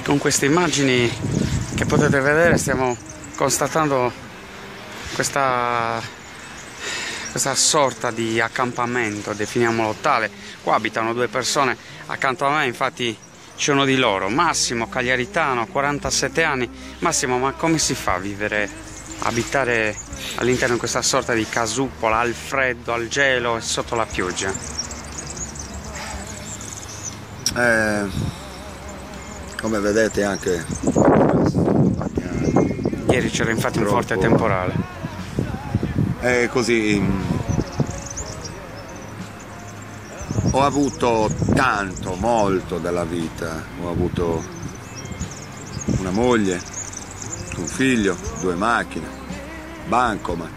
E con queste immagini che potete vedere stiamo constatando questa, questa sorta di accampamento, definiamolo tale. Qua abitano due persone accanto a me, infatti c'è uno di loro, Massimo Cagliaritano, 47 anni. Massimo, ma come si fa a vivere, abitare all'interno di questa sorta di casupola al freddo, al gelo e sotto la pioggia? Eh, come vedete anche Ieri c'era infatti un forte temporale. È così. mm, Ho avuto tanto, molto della vita. Ho avuto una moglie, un figlio, due macchine, bancomat,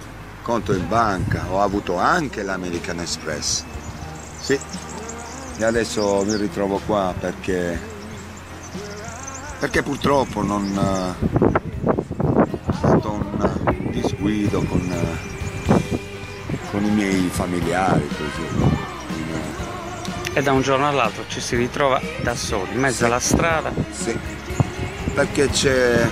conto in banca. Ho avuto anche l'American Express. Sì. E adesso mi ritrovo qua perché perché purtroppo non è stato un disguido con, con i miei familiari così. E da un giorno all'altro ci si ritrova da soli, in mezzo alla strada. Sì, perché c'è,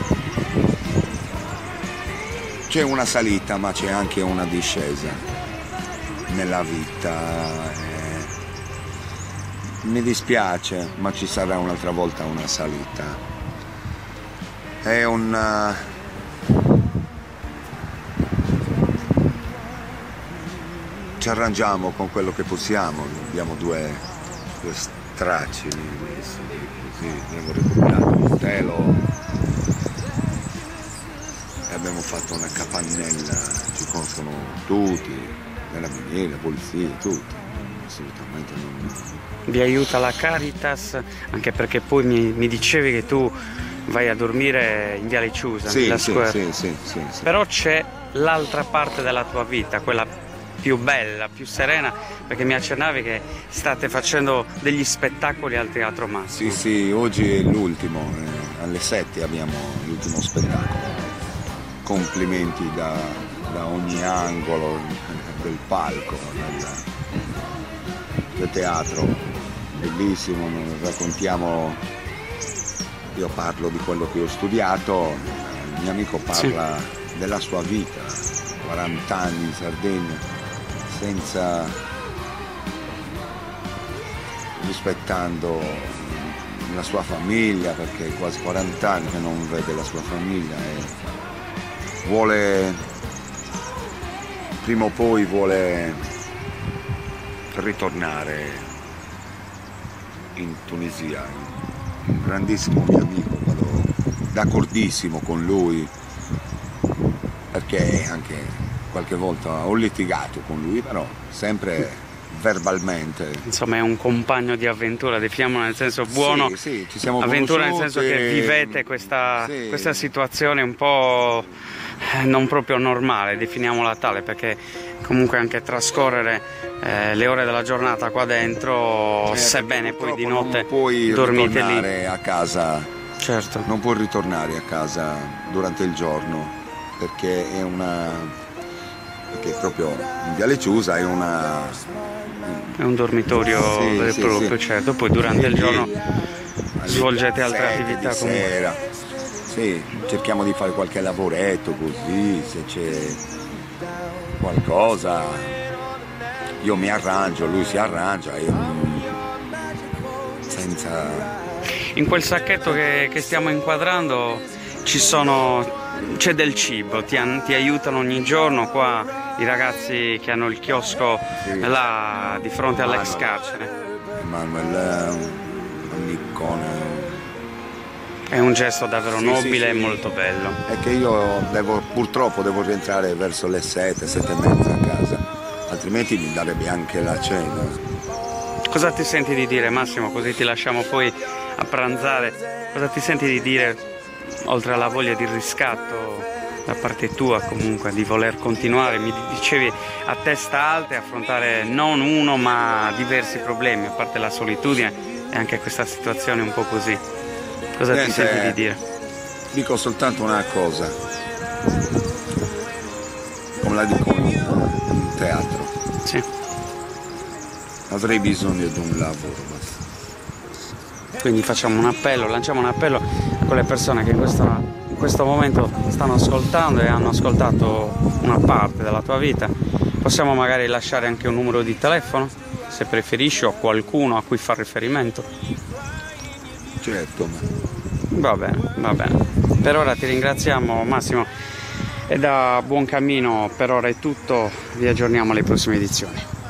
c'è una salita ma c'è anche una discesa nella vita. e Mi dispiace, ma ci sarà un'altra volta una salita. È un... Ci arrangiamo con quello che possiamo, abbiamo due, due stracci così, abbiamo recuperato un telo e abbiamo fatto una capannella, ci conoscono tutti, nella miniera, polizia, tutti, assolutamente non... Vi aiuta la Caritas, anche perché poi mi, mi dicevi che tu vai a dormire in Viale Ciusa, Sì, nella sì, square. sì, sì, sì, sì. Però c'è l'altra parte della tua vita, quella più bella, più serena, perché mi accennavi che state facendo degli spettacoli al Teatro Massimo. Sì, sì, oggi è l'ultimo, eh, alle 7 abbiamo l'ultimo spettacolo. Complimenti da, da ogni angolo del palco, del, del teatro, bellissimo, raccontiamo, io parlo di quello che ho studiato, il mio amico parla della sua vita, 40 anni in Sardegna, senza rispettando la sua famiglia perché è quasi 40 anni che non vede la sua famiglia e vuole prima o poi vuole ritornare in Tunisia un grandissimo mio amico vado d'accordissimo con lui perché anche qualche volta ho litigato con lui però sempre verbalmente Insomma, è un compagno di avventura, definiamolo nel senso buono. Sì, sì, ci siamo avventura nel senso che vivete questa, sì. questa situazione un po' eh, non proprio normale, definiamola tale, perché comunque anche trascorrere eh, le ore della giornata qua dentro, Certo, sebbene poi di notte non puoi dormite lì. ritornare a casa Certo. non puoi ritornare a casa durante il giorno perché è una perché proprio in Viale Ciusa è una È un dormitorio Sì, vero e sì, proprio, sì. certo. Poi durante il Lì, giorno svolgete altre attività comunque. sera. Sì, cerchiamo di fare qualche lavoretto così, se c'è qualcosa io mi arrangio, lui si arrangia mm, senza In quel sacchetto che, che stiamo inquadrando ci sono c'è del cibo, ti, ti aiutano ogni giorno qua i ragazzi che hanno il chiosco Sì. là di fronte all'ex carcere. Manuel è un- un'icona. È un gesto davvero Sì, nobile sì, e sì. molto bello. È che io devo, purtroppo devo rientrare verso le 7, 7 e mezza a casa, altrimenti mi darebbe anche la cena. Cosa ti senti di dire Massimo? Così ti lasciamo poi a pranzare. Cosa ti senti di dire oltre alla voglia di riscatto da parte tua comunque di voler continuare? Mi dicevi a testa alta e affrontare non uno ma diversi problemi, a parte la solitudine e anche questa situazione un po' così. Cosa ti Niente, senti di dire? Dico soltanto una cosa, come la dico in, teatro, Sì. avrei bisogno di un lavoro, basta. quindi facciamo un appello, lanciamo un appello a quelle persone che in, questa, in questo momento stanno ascoltando e hanno ascoltato una parte della tua vita. Possiamo magari lasciare anche un numero di telefono, se preferisci, o qualcuno a cui far riferimento. Certo. Va bene, va bene. Per ora ti ringraziamo Massimo e da buon cammino per ora è tutto, vi aggiorniamo alle prossime edizioni.